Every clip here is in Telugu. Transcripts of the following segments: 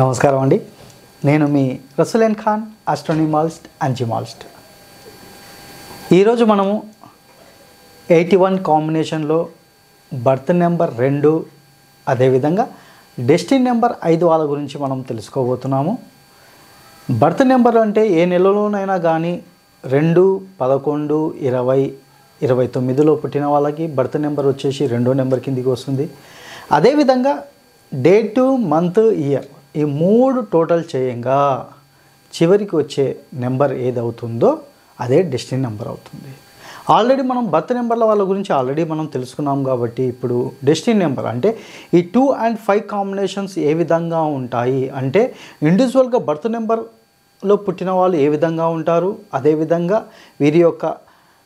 నమస్కారం అండి. నేను మీ రసులేన్ ఖాన్ ఆస్ట్రోనిమాలిస్ట్ అంజిమాలిస్ట్ ఈరోజు మనము ఎయిటీ వన్ కాంబినేషన్లో బర్త్ నెంబర్ రెండు అదేవిధంగా డెస్టిన్ నెంబర్ ఐదు వాళ్ళ గురించి మనం తెలుసుకోబోతున్నాము. బర్త్ నెంబర్ అంటే ఏ నెలలోనైనా కానీ రెండు పదకొండు ఇరవై ఇరవై తొమ్మిదిలో పుట్టిన వాళ్ళకి బర్త్ నెంబర్ వచ్చేసి రెండో నెంబర్ కిందికి వస్తుంది. అదేవిధంగా డేటు మంత్ ఇయర్ ఈ మూడు టోటల్ చేయంగా చివరికి వచ్చే నెంబర్ ఏదవుతుందో అదే డెస్టినీ నెంబర్ అవుతుంది. ఆల్రెడీ మనం బర్త్ నెంబర్ల వాళ్ళ గురించి ఆల్రెడీ మనం తెలుసుకున్నాం కాబట్టి ఇప్పుడు డెస్టినీ నెంబర్ అంటే ఈ టూ అండ్ ఫైవ్ కాంబినేషన్స్ ఏ విధంగా ఉంటాయి అంటే ఇండివిజువల్గా బర్త్ నెంబర్లో పుట్టిన వాళ్ళు ఏ విధంగా ఉంటారు అదేవిధంగా వీరి యొక్క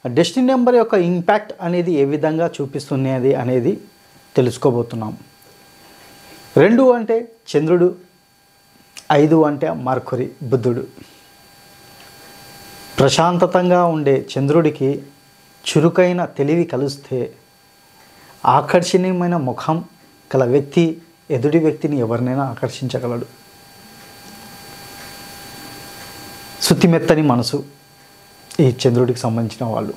డెస్టినీ నెంబర్ యొక్క ఇంపాక్ట్ అనేది ఏ విధంగా చూపిస్తున్నది అనేది తెలుసుకోబోతున్నాం. రెండు అంటే చంద్రుడు ఐదు అంటే మర్కురి బుద్ధుడు. ప్రశాంతతంగా ఉండే చంద్రుడికి చురుకైన తెలివి కలిస్తే ఆకర్షణీయమైన ముఖం గల వ్యక్తి ఎదుటి వ్యక్తిని ఎవరినైనా ఆకర్షించగలడు. శుతిమెత్తని మనసు ఈ చంద్రుడికి సంబంధించిన వాళ్ళు.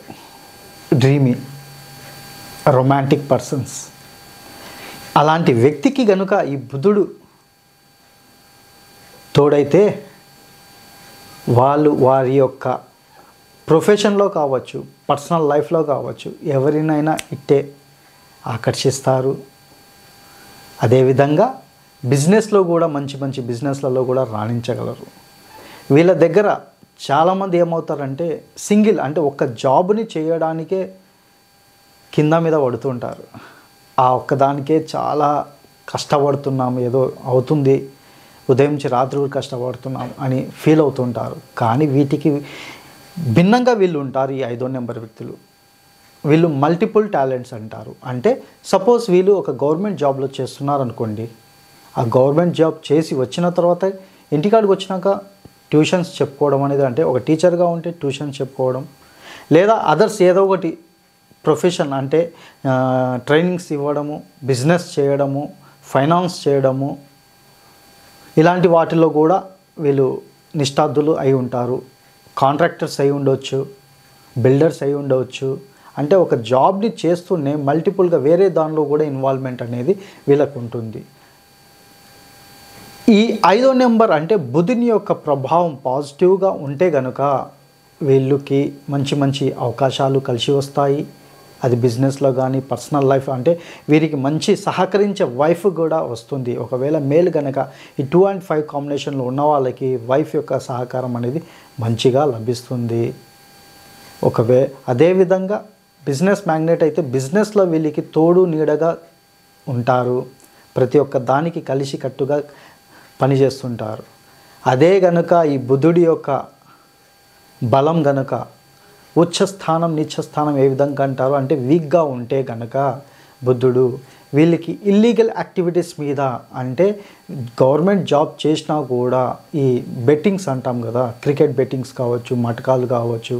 డ్రీమీ రొమాంటిక్ పర్సన్స్ అలాంటి వ్యక్తికి గనుక ఈ బుధుడు తోడైతే వాళ్ళు వారి యొక్క ప్రొఫెషన్లో కావచ్చు పర్సనల్ లైఫ్లో కావచ్చు ఎవరినైనా ఇట్టే ఆకర్షిస్తారు. అదేవిధంగా బిజినెస్లో కూడా మంచి మంచి బిజినెస్లలో కూడా రాణించగలరు. వీళ్ళ దగ్గర చాలామంది ఏమవుతారంటే సింగిల్ అంటే ఒక్క జాబ్ని చేయడానికే కింద మీద పడుతుంటారు. ఆ ఒక్కదానికే చాలా కష్టపడుతున్నాం ఏదో అవుతుంది ఉదయం నుంచి రాత్రి కూడా కష్టపడుతున్నాం అని ఫీల్ అవుతుంటారు. కానీ వీటికి భిన్నంగా వీళ్ళు ఉంటారు ఈ ఐదో నెంబర్ వ్యక్తులు. వీళ్ళు మల్టిపుల్ టాలెంట్స్ అంటారు. అంటే సపోజ్ వీళ్ళు ఒక గవర్నమెంట్ జాబ్లో చేస్తున్నారు అనుకోండి ఆ గవర్నమెంట్ జాబ్ చేసి వచ్చిన తర్వాత ఇంటికాడికి వచ్చినాక ట్యూషన్స్ చెప్పుకోవడం అనేది అంటే ఒక టీచర్గా ఉంటే ట్యూషన్స్ చెప్పుకోవడం లేదా అదర్స్ ఏదో ఒకటి ప్రొఫెషన్ అంటే ట్రైనింగ్స్ ఇవ్వడము బిజినెస్ చేయడము ఫైనాన్స్ చేయడము ఇలాంటి వాటిల్లో కూడా వీళ్ళు నిష్ఠార్థులు అయి ఉంటారు. కాంట్రాక్టర్స్ అయి ఉండవచ్చు బిల్డర్స్ అయి ఉండవచ్చు అంటే ఒక జాబ్ని చేస్తూనే మల్టిపుల్గా వేరే దానిలో కూడా ఇన్వాల్వ్మెంట్ అనేది వీళ్ళకు ఉంటుంది. ఈ ఐదో నెంబర్ అంటే బుధుని యొక్క ప్రభావం పాజిటివ్గా ఉంటే గనుక వీళ్ళకి మంచి మంచి అవకాశాలు కలిసి వస్తాయి. అది బిజినెస్లో కానీ పర్సనల్ లైఫ్ అంటే వీరికి మంచి సహకరించే వైఫ్ కూడా వస్తుంది. ఒకవేళ మేల్ కనుక ఈ టూ అండ్ ఫైవ్ కాంబినేషన్లో ఉన్న వాళ్ళకి వైఫ్ యొక్క సహకారం అనేది మంచిగా లభిస్తుంది. ఒకవే అదేవిధంగా బిజినెస్ మ్యాగ్నెట్ అయితే బిజినెస్లో వీళ్ళకి తోడు నీడగా ఉంటారు. ప్రతి ఒక్క దానికి కలిసి కట్టుగా పనిచేస్తుంటారు అదే గనుక ఈ బుధుడి యొక్క బలం గనుక ఉచ్చస్థానం స్థానం స్థానం ఏ విధంగా అంటారు? అంటే వీక్గా ఉంటే గనక బుద్ధుడు వీళ్ళకి ఇల్లీగల్ యాక్టివిటీస్ మీద అంటే గవర్నమెంట్ జాబ్ చేసినా కూడా ఈ బెట్టింగ్స్ అంటాం కదా క్రికెట్ బెట్టింగ్స్ కావచ్చు మటకాలు కావచ్చు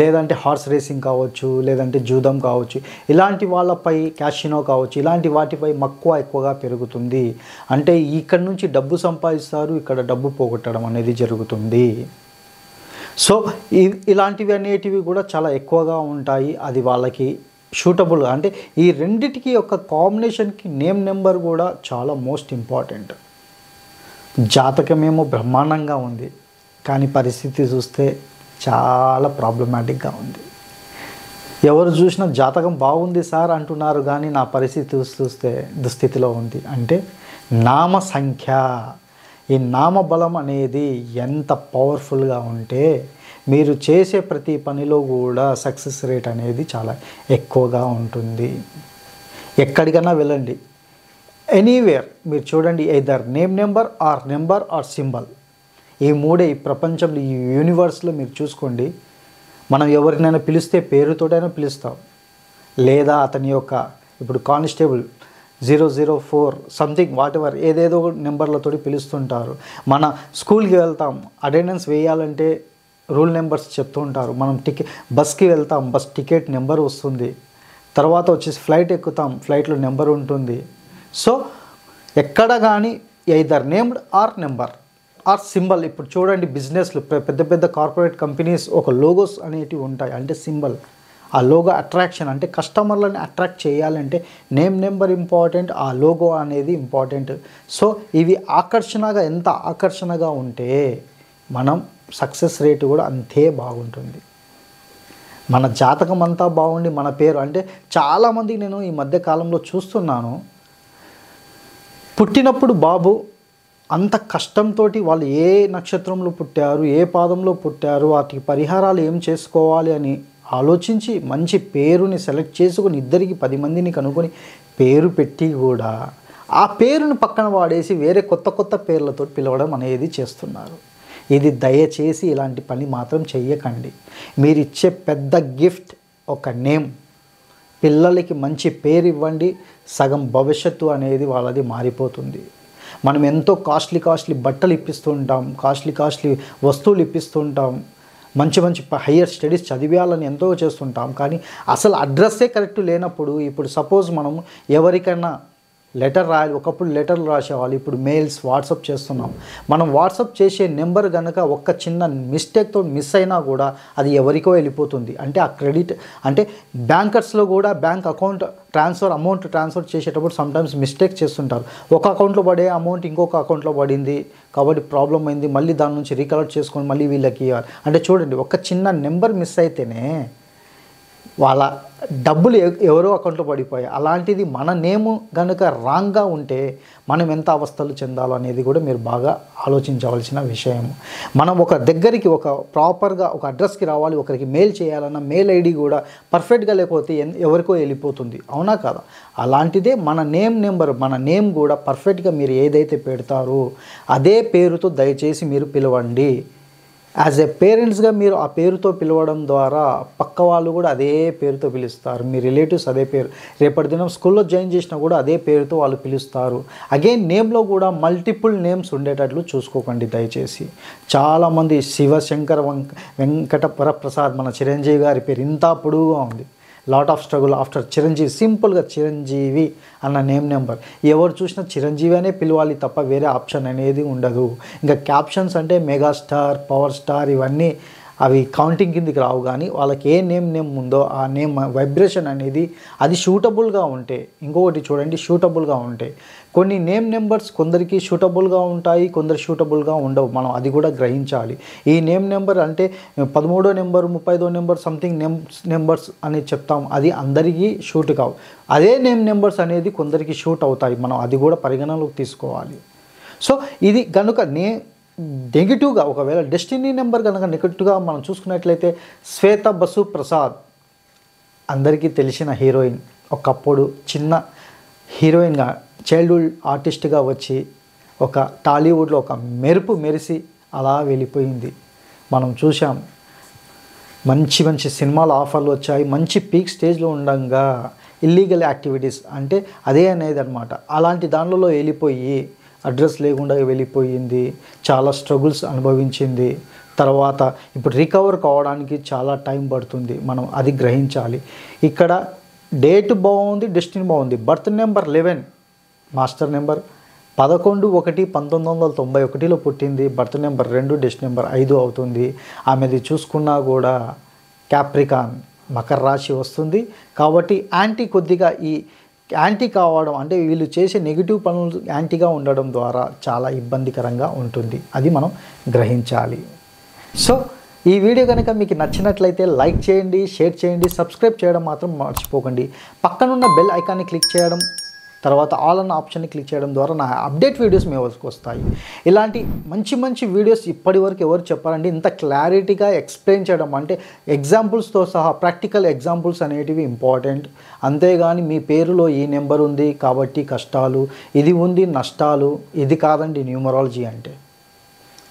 లేదంటే హార్స్ రేసింగ్ కావచ్చు లేదంటే జూదం కావచ్చు ఇలాంటి వాళ్ళపై క్యాషినో కావచ్చు ఇలాంటి వాటిపై మక్కువ ఎక్కువగా పెరుగుతుంది. అంటే ఇక్కడ నుంచి డబ్బు సంపాదిస్తారు ఇక్కడ డబ్బు పోగొట్టడం అనేది జరుగుతుంది. సో ఇలాంటివి అనేటివి కూడా చాలా ఎక్కువగా ఉంటాయి. అది వాళ్ళకి షూటబుల్ అంటే ఈ రెండిటికి యొక్క కాంబినేషన్కి నేమ్ నెంబర్ కూడా చాలా మోస్ట్ ఇంపార్టెంట్ జాతకమేమో బ్రహ్మాండంగా ఉంది. కానీ పరిస్థితి చూస్తే చాలా ప్రాబ్లమాటిక్గా ఉంది. ఎవరు చూసినా జాతకం బాగుంది సార్ అంటున్నారు కానీ నా పరిస్థితి చూస్తే దుస్థితిలో ఉంది. అంటే నామ సంఖ్య. ఈ నామ బలం అనేది ఎంత పవర్ఫుల్గా ఉంటే మీరు చేసే ప్రతి పనిలో కూడా సక్సెస్ రేట్ అనేది చాలా ఎక్కువగా ఉంటుంది. ఎక్కడికైనా వెళ్ళండి. ఎనీవేర్ మీరు చూడండి either name number or number or symbol ఈ మూడే ఈ ప్రపంచంలో ఈ యూనివర్స్లో మీరు చూసుకోండి. మనం ఎవరినైనా పిలిస్తే పేరుతోటైనా పిలుస్తాం. లేదా అతని యొక్క ఇప్పుడు constable zero zero four something whatever ఏదేదో నెంబర్లతో పిలుస్తుంటారు. మన స్కూల్కి వెళ్తాం అటెండెన్స్ వేయాలంటే రూల్ నెంబర్స్ చెప్తూ ఉంటారు. మనం టికెట్ బస్కి వెళ్తాం బస్ టికెట్ నెంబర్ వస్తుంది. తర్వాత వచ్చేసి ఫ్లైట్ ఎక్కుతాం ఫ్లైట్లో నెంబర్ ఉంటుంది. సో ఎక్కడ కానీ either named or number or symbol ఇప్పుడు చూడండి బిజినెస్లు పెద్ద పెద్ద కార్పొరేట్ కంపెనీస్ ఒక లోగోస్ అనేటివి ఉంటాయి. అంటే సింబల్ ఆ లోగో అట్రాక్షన్ అంటే కస్టమర్లను అట్రాక్ట్ చేయాలంటే నేమ్ నెంబర్ ఇంపార్టెంట్ ఆ లోగో అనేది ఇంపార్టెంట్ సో ఇవి ఆకర్షణగా ఎంత ఆకర్షణగా ఉంటే మనం సక్సెస్ రేటు కూడా అంతే బాగుంటుంది. మన జాతకం అంతా బాగుండి మన పేరు అంటే చాలామంది నేను ఈ మధ్య కాలంలో చూస్తున్నాను. పుట్టినప్పుడు బాబు అంత కష్టంతో వాళ్ళు ఏ నక్షత్రంలో పుట్టారు ఏ పాదంలో పుట్టారు వాటికి పరిహారాలు ఏం చేసుకోవాలి అని ఆలోచించి మంచి పేరుని సెలెక్ట్ చేసుకుని ఇద్దరికి పది మందిని కనుక్కొని పేరు పెట్టి కూడా ఆ పేరును పక్కన వాడేసి వేరే కొత్త కొత్త పేర్లతో పిలవడం అనేది చేస్తున్నారు. ఇది దయచేసి ఇలాంటి పని మాత్రం చెయ్యకండి. మీరు ఇచ్చే పెద్ద గిఫ్ట్ ఒక నేమ్. పిల్లలకి మంచి పేరు ఇవ్వండి. సగం భవిష్యత్తు అనేది వాళ్ళది మారిపోతుంది. మనం ఎంతో కాస్ట్లీ కాస్ట్లీ బట్టలు ఇప్పిస్తుంటాం. కాస్ట్లీ కాస్ట్లీ వస్తువులు ఇప్పిస్తుంటాం. మంచి మంచి హయ్యర్ స్టడీస్ చదివేయాలని ఎంతో చేస్తుంటాం. కానీ అసలు అడ్రస్సే కరెక్ట్ లేనప్పుడు ఇప్పుడు సపోజ్ మనం ఎవరికైనా లెటర్ రాయాలి ఒకప్పుడు లెటర్లు రాసేవాళ్ళు ఇప్పుడు మెయిల్స్ వాట్సాప్ చేస్తున్నాం. మనం వాట్సాప్ చేసే నెంబర్ కనుక ఒక్క చిన్న మిస్టేక్తో మిస్ అయినా కూడా అది ఎవరికో వెళ్ళిపోతుంది. అంటే ఆ క్రెడిట్ అంటే బ్యాంకర్స్లో కూడా bank account transfer amount transfer చేసేటప్పుడు సమ్టైమ్స్ మిస్టేక్ చేస్తుంటారు. ఒక అకౌంట్లో పడే అమౌంట్ ఇంకొక అకౌంట్లో పడింది కాబట్టి ప్రాబ్లం అయింది మళ్ళీ దాని నుంచి రీకలెక్ట్ చేసుకొని మళ్ళీ వీళ్ళకి ఇవ్వాలి. అంటే చూడండి ఒక చిన్న నెంబర్ మిస్ అయితేనే వాళ్ళ డబ్బులు ఎవరో అకౌంట్లో పడిపోయాయి. అలాంటిది మన నేము కనుక రాంగ్గా ఉంటే మనం ఎంత అవస్థలు చెందాలో అనేది కూడా మీరు బాగా ఆలోచించవలసిన విషయం. మనం ఒక దగ్గరికి ఒక ప్రాపర్గా ఒక అడ్రస్కి రావాలి ఒకరికి మెయిల్ చేయాలన్న మెయిల్ ఐడి కూడా పర్ఫెక్ట్గా లేకపోతే ఎవరికో వెళ్ళిపోతుంది. అవునా కదా? అలాంటిదే మన నేమ్ నెంబర్ మన నేమ్ కూడా పర్ఫెక్ట్గా మీరు ఏదైతే పెడతారో అదే పేరుతో దయచేసి మీరు పిలవండి. యాజ్ ఎ పేరెంట్స్గా మీరు ఆ పేరుతో పిలవడం ద్వారా పక్క వాళ్ళు కూడా అదే పేరుతో పిలుస్తారు. మీ రిలేటివ్స్ అదే పేరు. రేపటి దినం స్కూల్లో జాయిన్ చేసినా కూడా అదే పేరుతో వాళ్ళు పిలుస్తారు. అగైన్ నేమ్లో కూడా మల్టిపుల్ నేమ్స్ ఉండేటట్లు చూసుకోకండి దయచేసి. చాలామంది శివశంకర వెంక వెంకట వరప్రసాద్ మన చిరంజీవి గారి పేరు ఇంత పొడుగుగా ఉంది. Lot of struggle after Chiranjeevi సింపుల్గా చిరంజీవి అన్న నేమ్ నెంబర్ ఎవరు చూసినా చిరంజీవి అనే పిలవాలి తప్ప వేరే ఆప్షన్ అనేది ఉండదు. ఇంకా క్యాప్షన్స్ అంటే మెగాస్టార్ పవర్ స్టార్ ఇవన్నీ అవి కౌంటింగ్ కిందికి రావు కానీ వాళ్ళకి ఏ నేమ్ నేమ్ ఉందో ఆ నేమ్ వైబ్రేషన్ అనేది అది షూటబుల్గా ఉంటే ఇంకొకటి చూడండి షూటబుల్గా ఉంటాయి కొన్ని నేమ్ నెంబర్స్ కొందరికి షూటబుల్గా ఉంటాయి కొందరు షూటబుల్గా ఉండవు. మనం అది కూడా గ్రహించాలి. ఈ నేమ్ నెంబర్ అంటే పదమూడో నెంబర్ ముప్పైదో నెంబర్ సంథింగ్ నేమ్ నెంబర్స్ అని చెప్తాం. అది అందరికీ షూట్ కావు. అదే నేమ్ నెంబర్స్ అనేది కొందరికి షూట్ అవుతాయి. మనం అది కూడా పరిగణలోకి తీసుకోవాలి. సో ఇది కనుక నే నెగిటివ్గా ఒకవేళ డెస్టినీ నెంబర్ కనుక నెగిటివ్గా మనం చూసుకున్నట్లయితే శ్వేత బసు ప్రసాద్ అందరికీ తెలిసిన హీరోయిన్ ఒకప్పుడు చిన్న హీరోయిన్గా చైల్డ్హుడ్ ఆర్టిస్ట్గా వచ్చి ఒక టాలీవుడ్లో ఒక మెరుపు మెరిసి అలా వెళ్ళిపోయింది. మనం చూసాం మంచి మంచి సినిమాల ఆఫర్లు వచ్చాయి మంచి పీక్ స్టేజ్లో ఉండగా ఇల్లీగల్ యాక్టివిటీస్ అంటే అదే అనేది అనమాట అలాంటి దానిలో వెళ్ళిపోయి అడ్రస్ లేకుండా వెళ్ళిపోయింది చాలా స్ట్రగుల్స్ అనుభవించింది. తర్వాత ఇప్పుడు రికవర్ కావడానికి చాలా టైం పడుతుంది మనం అది గ్రహించాలి. ఇక్కడ డేట్ బాగుంది డెస్టినీ బాగుంది. Birth number eleven master number పదకొండు ఒకటి పంతొమ్మిది వందల తొంభై ఒకటిలో పుట్టింది. బర్త్ నెంబర్ రెండు డెస్ట్ నెంబర్ ఐదు అవుతుంది. ఆమెది చూసుకున్నా కూడా క్యాప్రికాన్ మకర రాశి వస్తుంది. కాబట్టి యాంటీ కొద్దిగా ఈ యాంటీ కావడం అంటే వీళ్ళు చేసే నెగిటివ్ పనులు యాంటీగా ఉండడం ద్వారా చాలా ఇబ్బందికరంగా ఉంటుంది. అది మనం గ్రహించాలి. సో ఈ వీడియో కనుక మీకు నచ్చినట్లయితే లైక్ చేయండి షేర్ చేయండి సబ్స్క్రైబ్ చేయడం మాత్రం మర్చిపోకండి. పక్కనున్న బెల్ ఐకాన్ని క్లిక్ చేయడం తర్వాత ఆల్ అన్న ఆప్షన్ని క్లిక్ చేయడం ద్వారా నా అప్డేట్ వీడియోస్ మీ వరకు వస్తాయి. ఇలాంటి మంచి మంచి వీడియోస్ ఇప్పటి వరకు ఎవరు చెప్పారండి ఇంత క్లారిటీగా ఎక్స్ప్లెయిన్ చేయడం అంటే ఎగ్జాంపుల్స్తో సహా ప్రాక్టికల్ ఎగ్జాంపుల్స్ అనేటివి ఇంపార్టెంట్. అంతేగాని మీ పేరులో ఈ నెంబర్ ఉంది కాబట్టి కష్టాలు ఇది ఉంది నష్టాలు ఇది కాదండి న్యూమరాలజీ అంటే.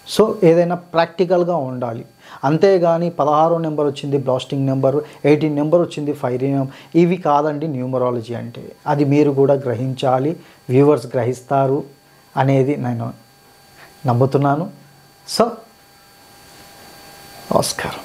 సో ఏదైనా ప్రాక్టికల్గా ఉండాలి. అంతేగాని పదహారో నెంబర్ వచ్చింది బ్లాస్టింగ్ నెంబర్ ఎయిటీన్ నెంబర్ వచ్చింది ఫైవ్ ఇవి కాదండి న్యూమరాలజీ అంటే. అది మీరు కూడా గ్రహించాలి వ్యూవర్స్ గ్రహిస్తారు అనేది నేను నమ్ముతున్నాను. సో నమస్కారం.